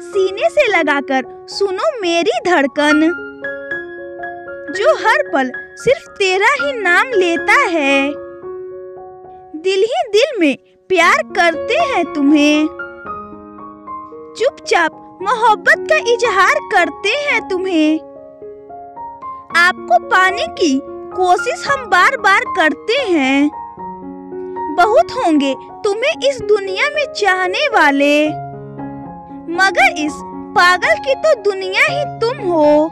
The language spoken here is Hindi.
सीने से लगाकर, सुनो मेरी धड़कन। जो हर पल सिर्फ़ तेरा ही नाम लेता है। दिल ही दिल में प्यार करते हैं तुम्हें। चुपचाप मोहब्बत का इजहार करते हैं तुम्हें। आपको पाने की कोशिश हम बार बार करते हैं। बहुत होंगे तुम्हें इस दुनिया में चाहने वाले। मगर इस पागल की तो दुनिया ही तुम हो।